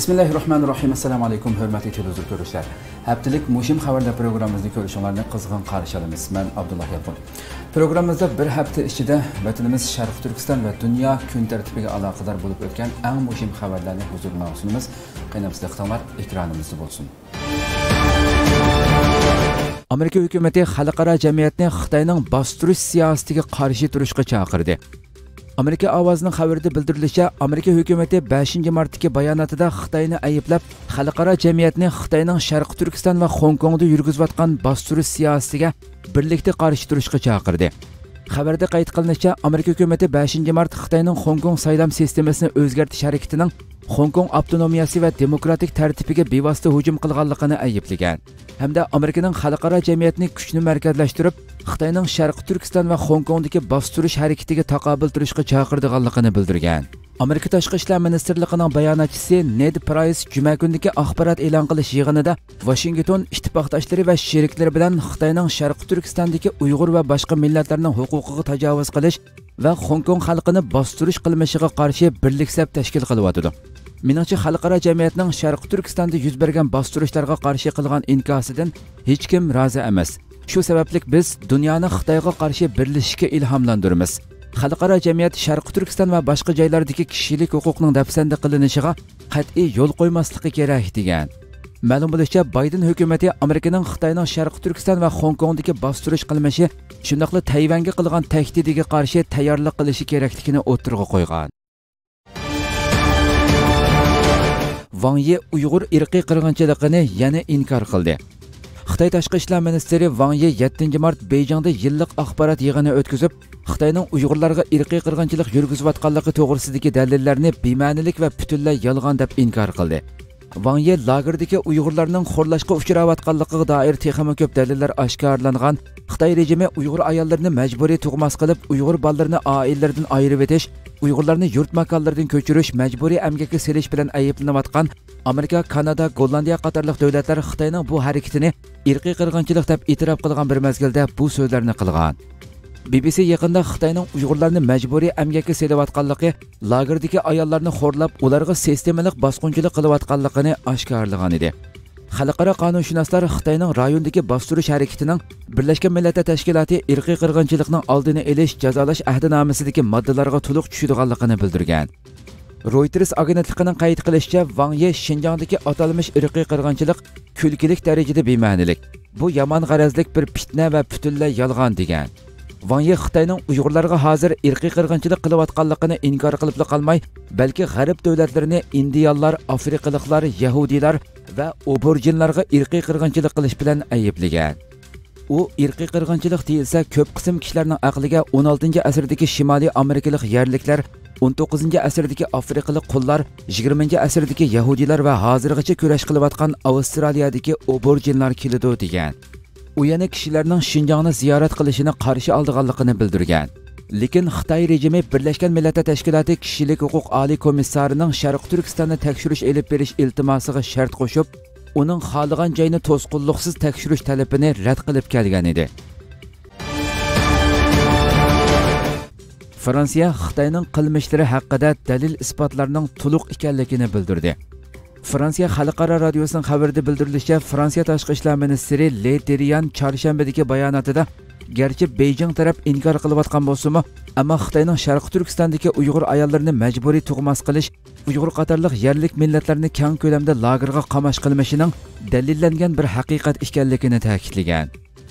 bismillahi rohmanir rohim assalomu alaykum hurmatli televizor ko'ruvchilar haftalik mushim xabarlar programmamizni ko'rishinglarni qizg'in qarshi olamiz. Man abdulloh yalqun programmamizda bir hafta ichida vatanimiz sharq turkiston va dunyo kun tartibiga aloqador bo'lib o'tgan eng muhim xabarlarni huzuringizga sunamiz qaynab iqtimor ekranimizda bo'lsin. Amerika hukumati xalqaro jamiyatni xitoyning bostirish siyosatiga qarshi turishga chaqirdi. Amerika ovozining xabarida bildirilishicha amerika hukumati 5 martdagi bayonotida xitoyni ayblab xalqaro jamiyatni xitoyning sharqi turkiston va xong kongda yurgizayotgan bostirish siyosatiga birlikda qarshi turishga chaqirdi. Xabarda qayd qilinishicha amerika hukumati 5 mart xitoyning xong kong saylam sistemasini o'zgartirish harakatining xong kong avtonomiyasi va demokratik tartibiga bevosita hujum qilganligini ayblagan. Hamda amerikaning xalqaro jamiyatni kuchni markazlashtirib xitoyning sharqi turkiston va xong kongdagi bostirish harakatiga taqobil turishga chaqirdiganligini bildirgan. Amerika tashqi ishlar ministrligining bayonotchisi ned prays juma kundagi axborot e'lon qilish yig'inida vashington ittifoqdoshlari va sheriklari bilan xitoyning sharqi turkistondagi uyg'ur va boshqa millatlarning huquqiga tajovuz qilish va xonkong xalqini bostirish qilmishiga qarshi birliksab tashkil qilyotidi. Meningcha xalqaro jamiyatning sharqi turkistonda yuz bergan bostirishlarga qarshi qilgan inkosidan hech kim rozi emas. Shu sababli biz dunyoni xitoyga qarshi birlashishga ilhomlantiramiz qilinishiga qat'iy yo'l qo'ymasligi kerak degan ma'lum bo'lishicha bayden hukumati amerikaning xitoyning sharqi turkiston va xong kongdagi bostirish qilmishi shundoqla tayvanga qilgan tahdidiga qarshi tayyorlik qilishi kerakligini o'tirg'a qo'ygan Ван Ye Uyg'ur irqiy qirg'inchiligini yana inkor qildi. xitoy tashqi ishlar ministri van ye 7 mart beyjingda yillik axborot yig'ini o'tkazib xitoyning uyg'urlarga irqiy qirg'inchilik yurgizayotganligi to'g'risidagi dalillarni bema'nilik va butunlay yolg'on deb inkor qildi. Ван Ye уйгырларның Uyg'urlarning xo'rlashga uchrayotganligiga doir көп ko'p dalillar oshkorlangan. Xitoy rejimi Uyg'ur ayollarini majburiy tug'mas qilib, Uyg'ur bolalarni oilalaridan ayirib etish uyg'urlarni yurt makonlaridan ko'chirish majburiy amgakka selish bilan ayblanayotgan. Amerika kanada gollandiya qatorliq davlatlar xitoyning bu harakatini irqiy qirg'inchilik deb e'tirof qilgan bir mezgilda bu so'zlarni qilgan. Bbc yaqinda xitoyning uyg'urlarni majburiy amgakka selayotganligi lagerdagi ayollarni xo'rlab ularga sistemalik bosqinchilik qilayotganligini oshkorlagan edi. Xalqaro qonunshunoslar xitoyning rayondagi bostirish harakatining birlashgan millatlar tashkiloti irqiy qirg'inchilikning oldini olish jazolash ahdinomasidagi moddalarga to'liq tushadiganligini bildirgan. Reuters agentligining qayd qilishicha vang ye shinjongdagi atalmish irqiy qirg'inchilik kulgilik darajada bema'nilik bu yomon g'arazlik bir fitna va butunlay yolg'on degan. Ван Ye Xitoyning Uyg'urlarga hozir irqiy qirg'inchilik qilayotganligini inkor qilib qolmay, balki g'arb davlatlarini indiyalar, afrikaliklar, yahudiylar va oborjinlarga irqiy qirg'inchilik qilish bilan ayblagan. U irqiy qirg'inchilik deyilsa, ko'p qism kishilarning aqliga 16-asrdagi Shimoliy Amerikalik yerliklar 19-asrdagi afrikalik qullar 20-asrdagi yahudiylar va hozirgacha kurash qilayotgan avstraliyadagi oborjinlar keladi degan u yana kishilarning shinjongni ziyorat qilishini qarshi oldiganligini bildirgan. Lekin xitoy rejimi birlashgan millatlar tashkiloti kishilik huquq oliy komissarining sharq turkistonni tekshirish elib berish iltimosiga shart qo'shib uning xohlagan joyni to'sqinliksiz tekshirish talabini rad qilib kelgan edi. Fransiya xitoyning qilmishlari haqida dalil isbotlarning to'liq ekanligini bildirdi. Fransiya xalqaro radiosining xabarida bildirilishicha fransiya tashqi ishlar ministri le derian chorshanbadagi bayonotida garchi beyjing taraf inkor qilayotgan bo'lsimi ammo xitoyning sharqi turkistondagi uyg'ur ayollarini majburiy tug'mas qilish uyg'ur qatorliq yerlik millatlarni keng ko'lamda lagerga qamash qilmishining dalillangan bir haqiqat ekanligini ta'kidlagan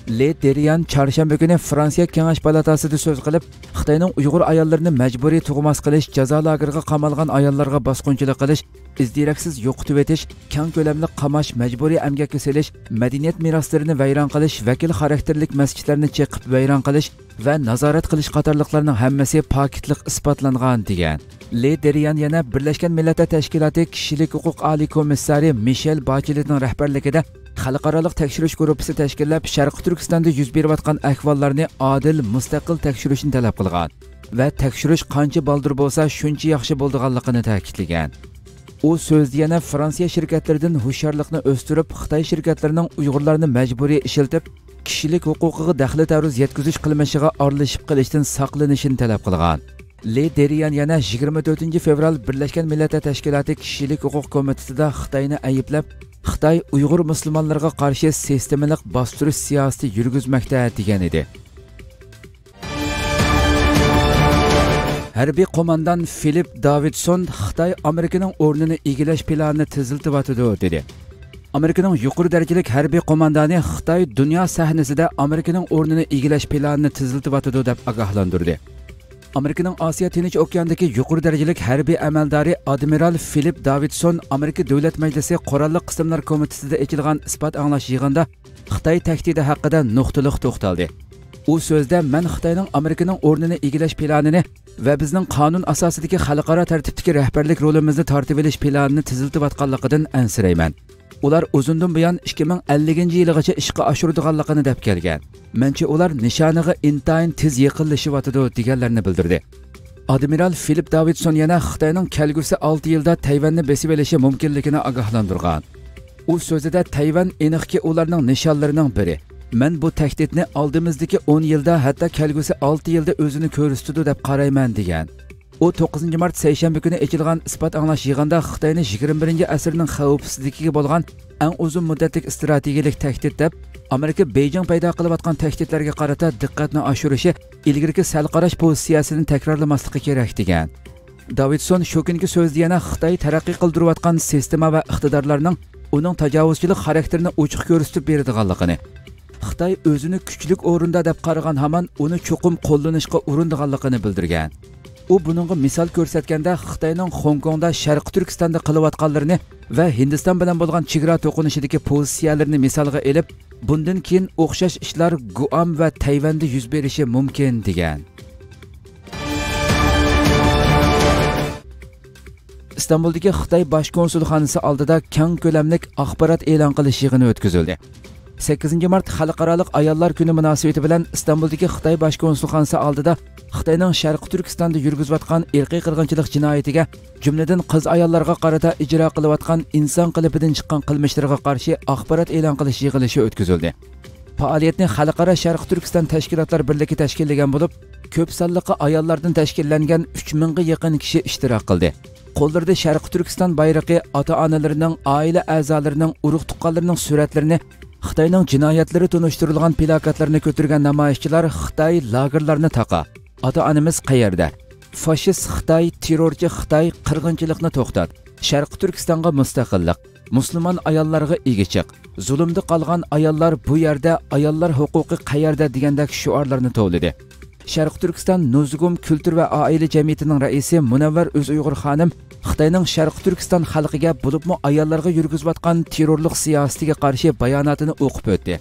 le derian chorshanba kuni fransiya kengash palatasida so'z qilib xitoyning uyg'ur ayollarini majburiy tug'mas qilish jazo lageriga qamalgan ayollarga bosqinchilik qilish izdiraksiz yo'qitib etish keng ko'lamli qamash majburiy amgakka selish madaniyat meroslarini vayron qilish vakil xarakterlik masjidlarni cheqib vayron qilish va nazorat qilish qatorliqlarning hammasi pokitliq isbotlangan degan le derian yana birlashgan millatlar tashkiloti kishilik huquq oliy komissari mishel bachilitning rahbarligida xalqaroliq tekshirish guruhisi tashkillab sharqi turkistonda yuz berayotgan ahvollarni odil mustaqil tekshirishni talab qilgan va tekshirish qancha boldir bo'lsa shuncha yaxshi bo'ldiganligini ta'kidlagan. U so'zda yana fransiya shirkatlaridan hushyorlikni o'stirib xitoy shirkatlarining uyg'urlarni majburiy ishiltib kishilik huquqiga daxli taruz yetkazish qilmishiga orlashib qilishdan saqlanishini talab qilgan. Li derian yana 24 fevral birlashgan millatlar tashkiloti kishilik huquq komitetida xitoyni ayblab xitoy uyg'ur musulmonlarga qarshi sistemalik bostirish siyosati yurgizmoqda degan edi. Harbiy qo'mondan filip davidson xitoy amerikaning o'rnini egallash planini tiziltibyotidi dedi. Amerikaning yuqori darajalik harbiy qo'mondoni xitoy dunyo sahnasida amerikaning o'rnini egallash planini tiziltibyotidi deb ogohlantirdi amerikaning osiyo tinch okeandagi yuqori darajalik harbiy amaldori admiral filip davidson amerika davlat majlisi qurolli qismlar komitetida ochilgan isbot anglash yig'inida xitoy tahdidi haqida nuqtaliq to'xtaldi u so'zda man xitoyning amerikaning o'rnini egallash planini va bizning qonun asosidagi xalqaro tartibdagi rahbarlik rolimizni tortib olish planini tiziltiyotganligidan ansirayman ular uzundan buyon 2050 yilgacha ishga oshiradiganligini deb kelgan. Manchi ular nishoniga intayin tez yaqinlashyotidi deganlarni bildirdi. Admiral filip davidson yana xitoyning kelgusi 6 yilda tayvanni besib olishi mumkinligini ogohlantirgan. U so'zida tayvan aniqki ularning nishonlarining biri. Man bu tahdidni oldimizdagi 10 yilda hatto kelgusi 6 yilda o'zini ko'rsatadi deb qarayman degan u 9 mart seshanba kuni echilgan isbot anglash yig'inida xitoyni 21 asrning xavfsizligiga bo'lgan eng uzun muddatli strategiyalik tahdid deb amerika beyjing paydo qilayotgan tahdidlarga qarata diqqatni oshirishi ilgirki sal qarash pozitsiyasini takrorlamasligi kerak degan. Davidson shu kungi so'zda yana xitoy taraqqiy qildirayotgan sistema va iqtidorlarning uning tajovuzchilik xarakterini ochiq ko'rsatib beradiganligini xitoy o'zini kuchlik o'rinda deb qaragan hamon uni cho'qim qo'llanishga urindiganligini bildirgan. U buningga misol ko'rsatganda xitoyning Hong Kongda sharqi turkistonda qilayotganlarini va hindiston bilan bo'lgan chegara to'qinishidagi pozitsiyalarini misolga ilib bundan keyin o'xshash ishlar guam va tayvanda yuz berishi mumkin degan. Istanbuldagi xitoy bosh konsulxonasi oldida keng ko'lamlik axborot e'lon qilish yig'ini o'tkazildi. 8 mart xalqaro ayollar kuni munosabati bilan istanbuldagi xitoy bosh konsulxonasi oldida xitoyning sharqi turkistonda yurgizayotgan irqiy qirg'inchilik jinoyatiga jumladan qiz ayollarga qarata ijro qilayotgan inson qilibidan chiqqan qilmishlarga qarshi axborot e'lon qilish yig'ilishi o'tkazildi. Faoliyatni xalqaro sharqi turkiston tashkilotlar birligi tashkillagan bo'lib ko'p sonliqi ayollardan tashkillangan 3000 ga yaqin kishi ishtirok qildi. Qo'llarida sharqi turkiston bayrog'i ota onalarining oila a'zolarining urug' tuqqanlarining suratlarini xitoyning jinoyatlari tunishtirilgan plakatlarni ko'targan namoyishchilar xitoy lagerlarini taqa. Ota onamiz qayerda? Fashist xitoy terrorchi xitoy qirg'inchilikni to'xtat. Sharqi turkistonga mustaqillik. Musulmon ayollarga egichiq zulmda qolgan ayollar bu yerda ayollar huquqi qayerda degandek shiorlarni tovladi. Sharqi turkiston nuzgum kultur va oila jamiyatining raisi munavvar o'z uyg'ur xonim xitoyning sharqi turkiston xalqiga bo'libmi ayollarga yurgizayotgan terrorlik siyosatiga qarshi bayonotini o'qib o'tdi.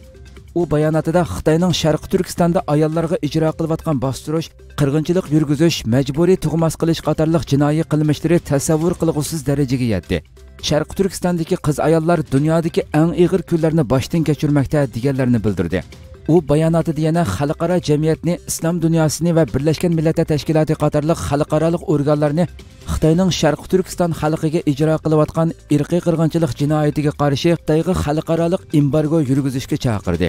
U bayonotida xitoyning sharqi turkistonda ayollarga ijro qilayotgan bostirish qirg'inchilik yurgizish majburiy tug'mas qilish qatorliq jinoiy qilmishlari tasavvur qilg'usiz darajaga yetdi. Sharqi turkistondagi qiz ayollar dunyodagi eng ig'ir kunlarni boshdan kechirmoqda deganlarini bildirdi. U bayonotida yana xalqaro jamiyatni islom dunyosini va birlashgan millatlar tashkiloti qatorliq xalqaro organlarni xitoyning sharqi turkiston xalqiga ijro qilayotgan irqiy qirg'inchilik jinoyatiga qarshi xitoyga xalqaro embargo yurgizishga chaqirdi.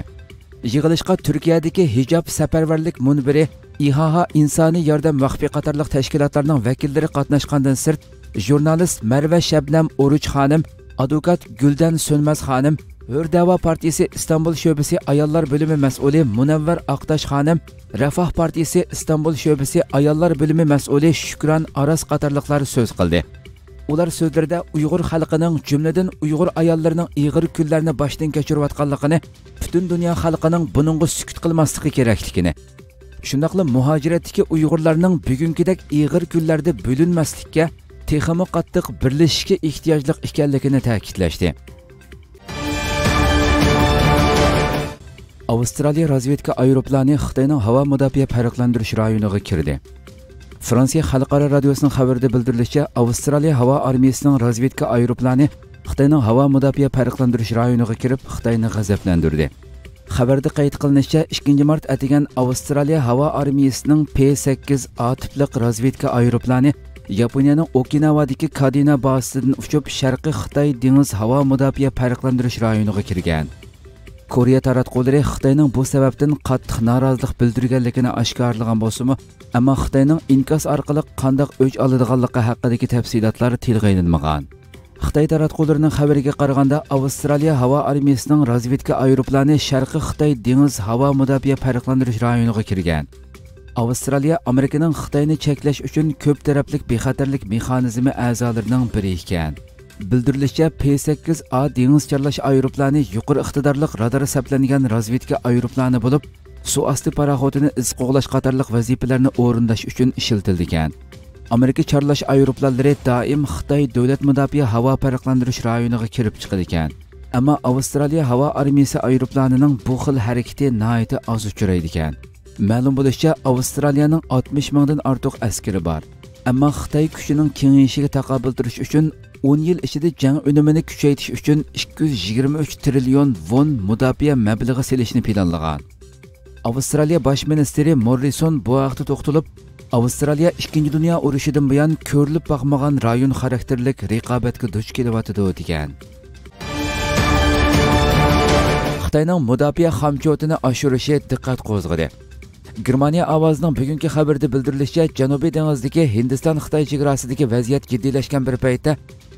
Yig'ilishga turkiyadagi hijob safarbarlik munbiri ihoha insoniy yordam vaqfi qatorliq tashkilotlarning vakillari qatnashgandan sirt jurnalist marva shabnam o'ruch xonim advokat guldan so'nmaz xonim Hurdava partiyasi istanbul sho'basi ayollar bo'limi mas'uli munavvar aqtash xonim rafoh partiyasi istanbul sho'basi ayollar bo'limi mas'uli shukron aras qatorliqlar so'z qildi ular so'zlarida uyg'ur xalqining jumladan uyg'ur ayollarining ig'ir kunlarni boshdan kechirayotganligini butun dunyo xalqining buningga sukut qilmasligi kerakligini shundoqla muhojiratdagi uyg'urlarning bugungidek ig'ir kunlarda bo'linmaslikka texmi qattiq birlashishga ehtiyojli ekanligini ta'kidlashdi avstraliya razvedka aeroplani xitoyning havo mudofaa farqlantirish rayoniga kirdi. Fransiya xalqaro radiosining xabarida bildirilishicha avstraliya havo armiyasining razvedka aeroplani xitoyning havo mudofaa farqlantirish rayoniga kirib xitoyni g'azablantirdi. Xabarda qayd qilinishicha 2 mart atigan avstraliya havo armiyasining p 8 a tipliq razvedka aeroplani yaponiyaning okinavadagi kadina bazasidan uchib sharqiy xitoy dengiz havo mudofaa farqlantirish rayoniga kirgan. Koreya taratqullari xitoyning bu sababdan qattiq norozilik bildirganligini oshkorlagan bo'lsimi ammo xitoyning inkos orqali qandoq o'ch oladiganligi haqidagi tafsilotlar tilga ilinmagan xitoy taratqullarining xabariga qaraganda avstraliya havo armiyasining razvedka aeroplani sharqiy xitoy dengiz havo mudofaa farqlantirish rayoniga kirgan. Avstraliya amerikaning xitoyni cheklash uchun ko'p taraflik bexatarlik mexanizmi a'zolarining biri ekan. Bildirilishicha p8a dengiz charlash aeroplani yuqori iqtidorli radar saplangan razvedka aeroplani bo'lib suv osti paraxotini iz qo'g'lash qatorliq vazifalarni o'rinlash uchun ishlatilgan. Amerika charlash aeroplanlari doim xitoy davlat mudofaa havo farqlantirish rayoniga kirib chiqadi ekan ammo avstraliya havo armiyasi aeroplanining bu xil harakati nihoyatda oz uchraydi ekan ma'lum bo'lishicha avstraliyaning 60 mingdan ortiq askari bor. Ammo xitoy kuchining kengayishiga taqobil turish uchun 10 yil ichida jang unumini kuchaytirish uchun 223 trillion von mudofaa mablag'i selishni planlagan. Avstraliya bosh ministri morrison bu haqda to'xtalib avstraliya ikkinchi dunyo urushidan buyon ko'rilib boqmagan rayon xarakterlik raqobatga duch kelyotidi degan. Xitoyning mudofaa xomchotini oshirishi diqqat qo'zg'adi. Germaniya ovozining bugungi xabarida bildirilishicha janubiy dengizdagi hindiston xitoy chegarasidagi vaziyat jiddiylashgan bir paytda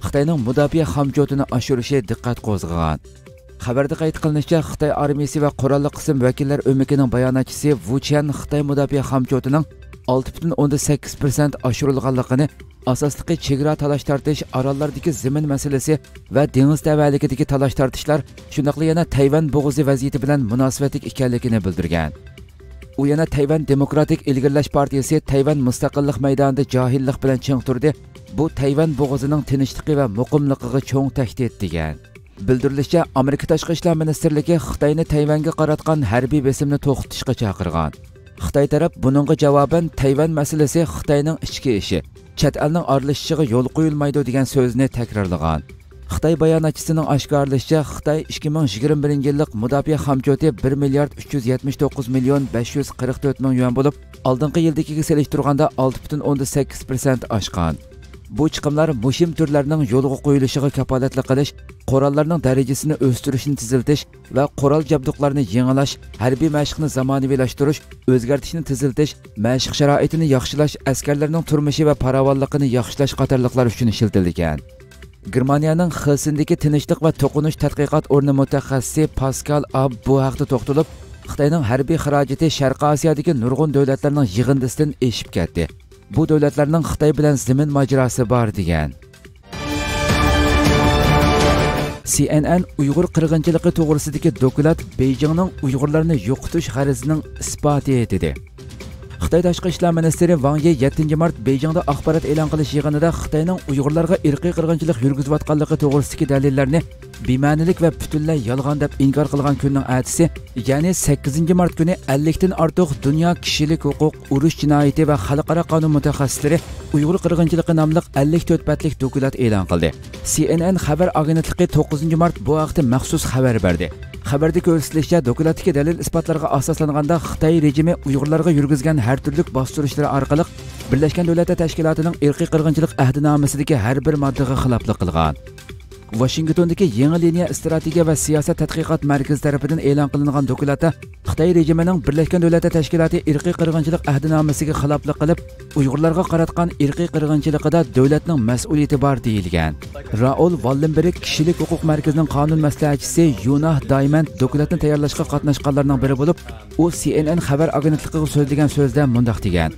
xitoyning mudofaa hamkorligini oshirishi diqqat qo'zg'agan. Xabarda qayd qilinishicha xitoy armiyasi va qurolli qism vakillar o'mikining bayonotchisi vuchan xitoy mudofaa xomchotining 6,8 persent oshirilganligini asosliqi chegara talash tortish orollardagi zimin masalasi va dengiz tavaligidagi talash tortishlar shundoqli yana tayvan bo'g'izi vaziyati bilan munosabatlik ekanligini bildirgan. U yana tayvan demokratik ilgirlash partiyasi tayvan mustaqillik maydonida johillik bilan ching turdi. Bu tayvan bo'g'izining tinchligi va muqimligiga cho'ng tahdid degan. Bildirilishicha amerika tashqi ishlar ministrligi xitoyni tayvanga qaratgan harbiy besimni to'xtatishga chaqirgan. Xitoy taraf buningga javoban tayvan masalasi xitoyning ichki ishi chet elning aralashishiga yo'l qo'yilmaydi degan so'zni takrorlagan. Xitoy bayonotchisining oshkorlashicha xitoy 2021 yillik mudofaa hamkoti 1 milliard 379 million 544 ming yuan bo'lib oldingi yildagiga selishtirganda 6,8 persent oshgan. Bu chiqimlar mushim turlarining yo'lga qo'yilishiga kapolatlik qilish qurollarning darajasini o'stirishni tiziltish va qurol jabduqlarni yangilash harbiy mashqni zamonaviylashtirish o'zgartishni tiziltish mashq sharoitini yaxshilash askarlarning turmushi va farovonligini yaxshilash qatorliqlar uchun ishlatilgan. Germaniyaning xilsindagi tinchlik va to'qinish tadqiqot o'rni mutaxassisi paskal ab bu haqda to'xtalib xitoyning harbiy xarajati sharqiy osiyodagi nurg'un davlatlarning yig'indisidan eshib ketdi bu davlatlarning xitoy bilan zimin mojarosi bor degan cnn uyg'ur qirg'inchiligi to'g'risidagi doklad beyjingning uyg'urlarni yo'qotish g'arazining isboti dedi xitoy tashqi ishlar ministri vang ye 7 mart beyjingda axborot e'lon qilish yig'inida xitoyning uyg'urlarga irqiy qirg'inchilik yurgizayotganligi to'g'risidagi dalillarni bema'nilik va butunlay yolg'on deb inkor qilgan kunning atisi ya'ni 8 mart kuni 50 dan ortiq dunyo kishilik huquq urush jinoyati va xalqaro qonun mutaxassislari uyg'ur qirg'inchiligi nomli 54 batlik dokulat e'lon qildi. Cnn xabar agentligi 9 mart bu haqda maxsus xabar berdi xabarda ko'rsatilishicha dokulatdagi dalil isbotlarga asoslanganda xitoy rejimi uyg'urlarga yurgizgan har turli bostirishlar orqali birlashgan davlatlar tashkilotining irqiy qirg'inchilik ahdinomasidagi har bir moddaga xiloflik qilgan Washingtondagi yangi liniya strategiya va siyosat tadqiqot markazi tarafidan e'lon qilingan dokladda Xitoy rejimining Birlashgan Davlatlar Tashkiloti irqiy qirg'inchilik ahdinomasiga xiloflik qilib, Uyg'urlarga qaratgan irqiy qirg'inchiligida davlatning mas'uliyati bor deyilgan. Raul Wallenberg kishilik huquq markazining qonun maslahatchisi Yunah Diamond dokladni tayyorlashga qatnashganlarning biri bo'lib, u CNN xabar agentligiga so'zlagan so'zda mundoq degan: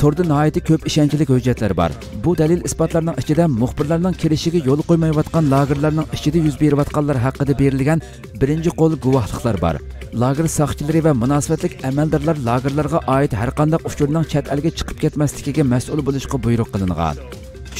Torda nihoyatda ko'p ishonchli hujjatlar bor. Bu dalil isbotlarning ichida muxbirlarning kelishiga yo'l qo'ymayotgan lagerlarning ichida yuz berayotganlar haqida berilgan birinchi qo'l guvohliklar bor. Lager soqchilari va munosabatlik amaldorlar lagerlarga oid har qanday uchurning chet elga chiqib ketmasligiga mas'ul bo'lishga buyruq qilingan.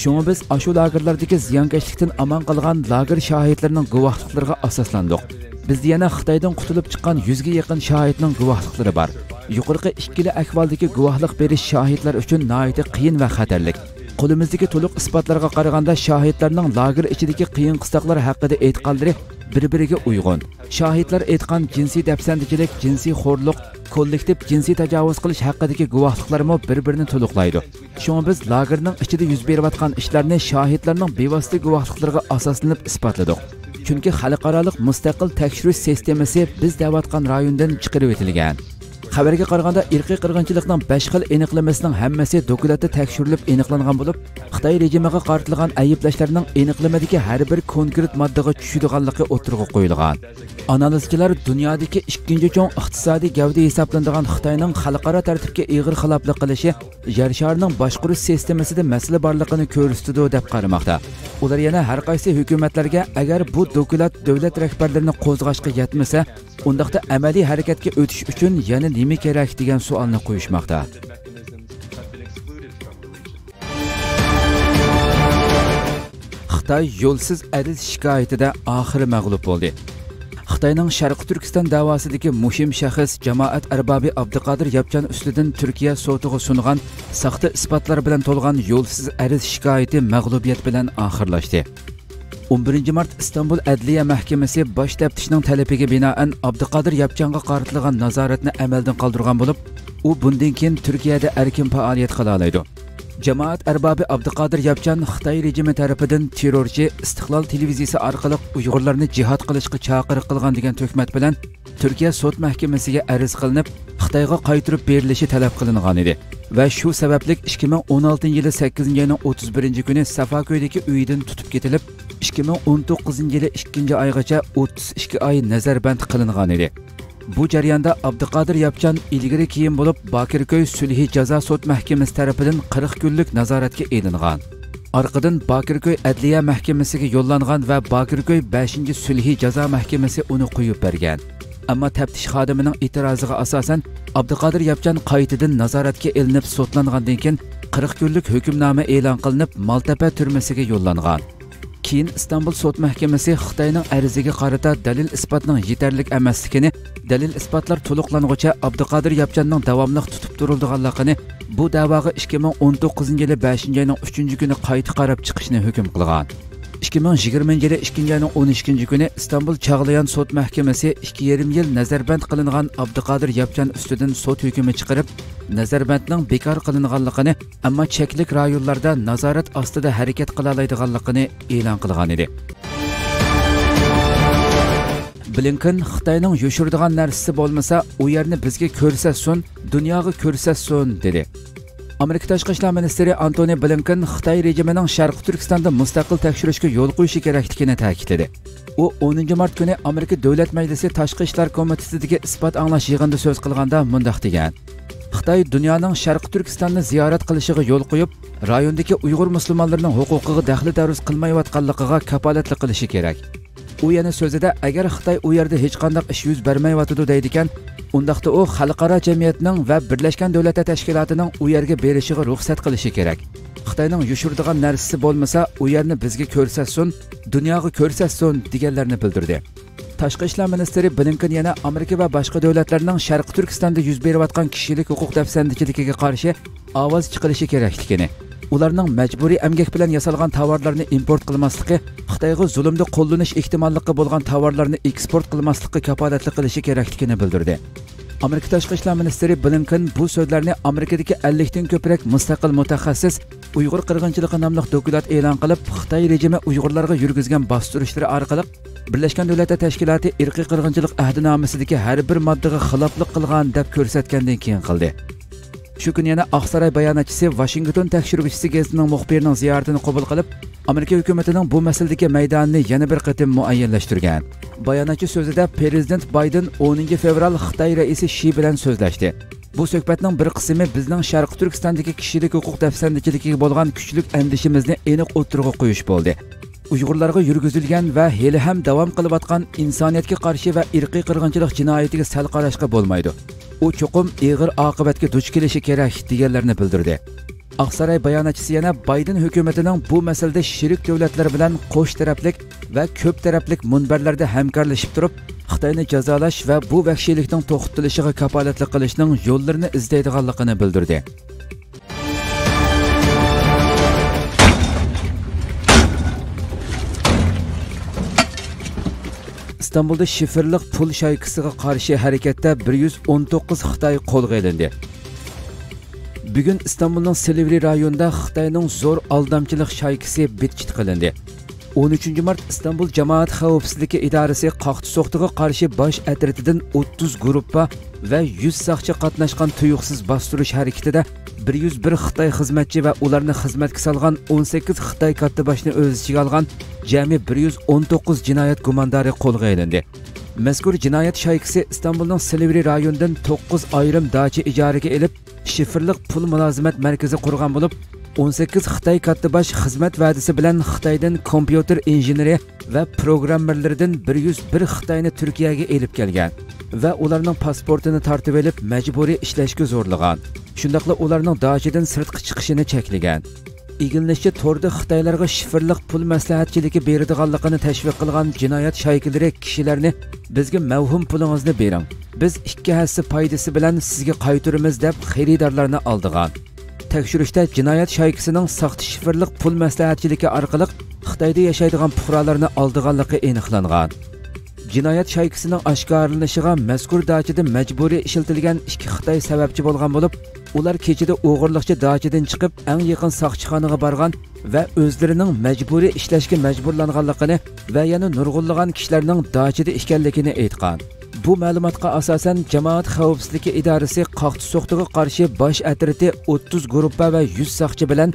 Shunga biz ashu lagerlardagi ziyonkashlikdan omon qolgan lager shohidlarining guvohliklariga asoslandik. Bizda yana Xitoydan qutulib chiqqan 100 ga yaqin shohidning guvohliklari bor. yuqorqi ikkili ahvoldagi guvohlik berish shohidlar uchun nihoyatda qiyin va xatarlik. Qo'limizdagi to'liq isbotlarga qaraganda shohidlarning lager ichidagi qiyin qistoqlar haqida e'tiqodlari bir biriga uyg'un. Shohidlar aytgan jinsiy dafsandichilik jinsiy xo'rliq kollektiv jinsiy tajovuz qilish haqidagi guvohliklarmi bir birini to'liqlaydi. Shunga biz lagerning ichida yuz berayotgan ishlarni shohidlarning bevosita guvohliklariga asoslanib isbotladik. Chunki xalqaroliq mustaqil tekshirish sistemasi biz deyotgan rayondan chiqarib etilgan. Xabarga qaraganda irqiy qirg'inchilikning besh xil aniqlamasining hammasi dokumentda tekshirilib aniqlangan bo'lib xitoy rejimiga qaratilgan ayblashlarning aniqlamadagi har bir konkret moddaga tushadiganligi o'tirg'a qo'yilgan. Analizchilar dunyodagi ikkinchi cho'ng iqtisodiy gavda hisoblanadigan xitoyning xalqaro tartibga ig'ir xiloflik qilishi yer sharining boshqarish sistemasida masala borligini ko'rsatdi deb qaramoqda ular yana har qaysi hukumatlarga agar bu dokument davlat rahbarlarini qo'zg'ashga yetmasa undaqda amaliy harakatga o'tish uchun yana nima kerak degan savolni qo'yishmoqda. Xitoy yo'lsiz ariz shikoyatida oxiri mag'lub bo'ldi. Xitoyning sharqi turkiston da'vosidagi muhim shaxs jamoat arbobi abduqodir yapchan ustidan turkiya sotiga sungan saxta isbotlar bilan to'lgan yo'lsiz ariz shikoyati mag'lubiyat bilan oxirlashdi. 11 mart İstanbul Ədliyyə Məhkəməsi baş təftişinin tələbiga binaən Abdıqadir Yapcanğa qaratılğan nəzarətni əməldən qaldırğan olub, u bundan keyin Türkiyədə erkin fəaliyyət qila alaydı. Cemaat ərbabi Abdıqadir Yapcan Xitay rejimi tərəfindən terrorçi İstiqlal televiziyası arqalıq Uyğurlarını cihad qilishqa çağırıq qılğan degan töhmət bilan Türkiyə sud məhkəməsiyə əriz qılınıb Xitayğa qaytarıb berilişi tələb qılınğan idi. Və şu səbəblik 2016-cı il 8-ci ayının 31-ci günü Səfaköydəki uyidən tutub getirilib uyidan ming o'n 2019 yili 2 oygacha 32 oy nazarband qilingan edi. Bu jarayonda abduqodir yapchan ilgari keyin bo'lib bokirko'y sulhi jazo sud mahkamasi tarafidan 40 kunlik nazoratga ilingan orqadan bokirko'y adliya mahkamasiga yo'llangan va bokirko'y 5 sulhi jazo mahkamasi uni qo'yib bergan. Ammo taftish xodimining e'tiroziga asosan abduqodir yapchan qaytadan nazoratga ilinib sudlangandan keyin 40 kunlik hukmnoma e'lon qilinib maltapa turmasiga yo'llangan. Keyin istanbul sud mahkamasi xitoyning arziga qarata dalil isbotning yetarlik emasligini dalil isbotlar to'liqlanguncha abduqodir yapchanning davomli tutib turildiganligini bu da'voga 2019 yili 5 oyning 3 kuni qayta qarab chiqishni hukm qilgan 2020 yili 2 oyning 12 kuni istanbul chag'layan sud mahkamasi 2,5 yil nazarband qilingan abduqodir yapchan ustidan sud hukmi chiqarib nazarbandning bekor qilinganligini ammo cheklik rayonlarda nazorat ostida harakat qila oladiganligini e'lon qilgan edi. Blinken xitoyning yoshirdigan narsasi bo'lmasa u yerni dedi. Amerika tashqi ishlar ministri antoni blinken xitoy rejimining sharqi turkistonda mustaqil tekshirishga yo'l qo'yishi kerakligini ta'kidladi. U 10 mart kuni amerika davlat majlisi tashqi ishlar komitesidagi isbot anglash yig'inida so'z qilganda mundoq degan. Xitoy dunyoning sharqi turkistonni ziyorat qilishiga yo'l qo'yib rayondagi uyg'ur musulmonlarining huquqiga daxli daruz qilmayotganligiga kapolatlik qilishi kerak. U yana so'zida agar xitoy u yerda hech qanday ish yuz bermayotidi deydi ekan undaqda u xalqaro jamiyatning va birlashgan davlatlar tashkilotining u yerga berishiga ruxsat qilishi kerak. Xitoyning yushirdigan narsasi bo'lmasa u yerni bizga ko'rsatsin dunyoga ko'rsatsin deganlarni bildirdi. Tashqi ishlar ministri blinkin yana amerika va boshqa davlatlarning sharqi turkistonda yuz berayotgan kishilik huquq dafsandichiligiga qarshi ovoz chiqarishi kerakligini ularning majburiy amgak bilan yasalgan tovarlarni import qilmasligi xitoyga zulmda qo'llanish ehtimolligi bo'lgan tovarlarni eksport qilmaslikka kafolatli qilishi kerakligini bildirdi. Amerika tashqi ishlar ministri blinkin bu so'zlarni amerikadagi 50 dan ko'proq mustaqil mutaxassis uyg'ur qirg'inchiligi nomli dokument e'lon qilib xitoy rejimi uyg'urlarga yurgizgan bostirishlari orqali birlashgan davlatlar tashkiloti irqiy qirg'inchilik ahdinomasidagi har bir moddaga xiloflik qilgan deb ko'rsatgandan keyin qildi. Shu kuni yana oqsaroy bayonotchisi vashington tekshiruvchisi gazetining muxbirining ziyoratini qabul qilib amerika hukumatining bu masaladagi maydonini yana bir qatim muayyanlashtirgan. Bayonotchi so'zida prezident bayden 10 fevral xitoy raisi shi bilan so'zlashdi. Bu suhbatning bir qismi bizning sharqi turkistondagi kishilik huquq dafsandichiligiga bo'lgan kuchlik andishimizni aniq o'tirg'a qo'yish bo'ldi. Uyg'urlarga yurgizilgan va hali ham davom qilayotgan insoniyatga qarshi va irqiy qirg'inchilik jinoyatiga sal qarashga bo'lmaydi. U cho'qim ig'ir oqibatga duch kelishi kerak deganlarini bildirdi. Oqsaroy bayonotchisi yana bayden hukumatining bu masalada sherik davlatlar bilan qo'sh taraflik va ko'p taraflik munbarlarda hamkorlashib turib xitoyni jazolash va bu vahshiylikning to'xtatilishiga kapolatlik qilishning yo'llarini izlaydiganligini bildirdi. Istanbulda shifrliq pul shaykisiga qarshi harakatda 119 xitoy qo'lga ilindi bugun istanbulning silivri rayonida xitoyning zo'r aldamchilik shaykisi bitchit qilindi. 13 mart istanbul jamoat xavfsizligi idorasi qoqti so'qtiga qarshi bosh atritidan 30 gruppa va 100 saqchi qatnashgan tuyuqsiz bostirish harakatida 101 xitoy xizmatchi va ularni xizmatga solgan 18 xitoy kattabashni o'z ichiga olgan jami 119 jinoyat gumondori qo'lga olindi. Mazkur jinoyat shoykisi istanbulning silivri rayonidan 9 ayrim dacha ijaraga elib shifrliq pul mulozimat markazi qurgan bo'lib 18 xitoy kattibosh xizmat va'dasi bilan xitoydan kompyuter injeneri va programmerlardan 101 xitoyni turkiyaga elib kelgan va ularning pasportini tortib olib majburiy ishlashga zo'rlagan shundoqla ularning dojidan sirtqi chiqishini cheklagan. Igilinishcha to'rda xitoylarga shifrliq pul maslahatchiligi beradiganligini tashviq qilgan jinoyat shaykilari kishilarni bizga mavhum pulingizni bering. Biz ikki hassa foydasi bilan sizga qaytaramiz deb xaridorlarni oldigan. Tekşürüşte jinoyat şaykısının soxta şifirlik pul maslahatchiligi orqali xitoyda yashaydigan puhralarını oldiganligi aniqlangan. Jinoyat şaykısının oshkorlanishiga mazkur dachada majburiy ishlatilgan iki xitoy sababchi bo'lgan bo'lib ular kechada o'g'irliqchi dachidan chiqib eng yaqin soqchixonaga bargan va o'zlarining majburiy ishlashga majburlanganligini va yana nurg'unlagan kishilarning dachida ekanligini aytgan. Bu ma'lumotga asosan jamoat xavfsizligi idorasi qoqti qarshi bosh atriti 30 gruppa va 100 soqchi bilan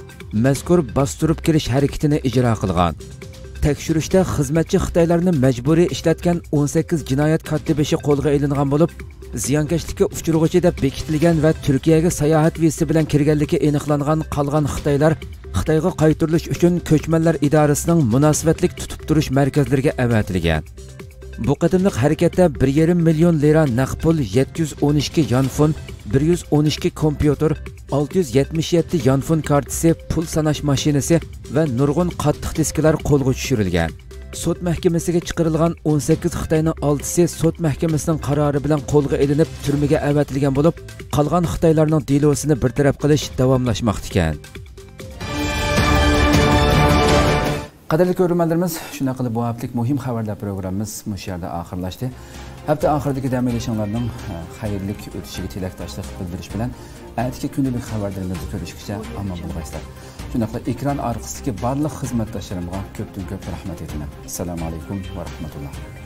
mazkur bostirib kirish harakatini ijro qilgan. Tekshirishda xizmatchi xitoylarni majburiy ishlatgan 18 jinoyat kotibishi qo'lga ilingan bo'lib ziyonkashlikka uchrag'uchi deb bekitilgan va turkiyaga sayohat vizasi bilan kirganligi aniqlangan qolgan xitoylar xitoyga qaytirilish uchun ko'chmanlar idorasining munosabatlik tutib turish markazlariga avatilgan. Bu qadimliq harakatda 1,5 million lira naqd pul 712 yonfon 112 kompyuter 677 yonfon kartasi pul sanash mashinasi va nurg'un qattiq diskalar qo'lga tushirilgan. Sud mahkamasiga chiqarilgan 18 xitoyning oltisi sud mahkamasining qarori bilan qo'lga ilinib turmaga avatilgan bo'lib qolgan xitoylarning delosini bartaraf qilish davomlashmoqda ekan. Qadrli ko'rganlarimiz shunday qilib bu haftalik muhim xabarlar programmamiz mush yerda oxirlashdi. Hafta oxiridagi dam olishinglarning e, xayrli o'tishiga tilakdoshlik bildirish bilan atigi kundalik xabarlarimizni ko'rishgacha omon bo'lg'aysizlar qilib ekran orqasidagi barliq xizmatdoshlarimga ko'pdan ko'p rahmat aytaman. Assalomu alaykum va rahmatulloh.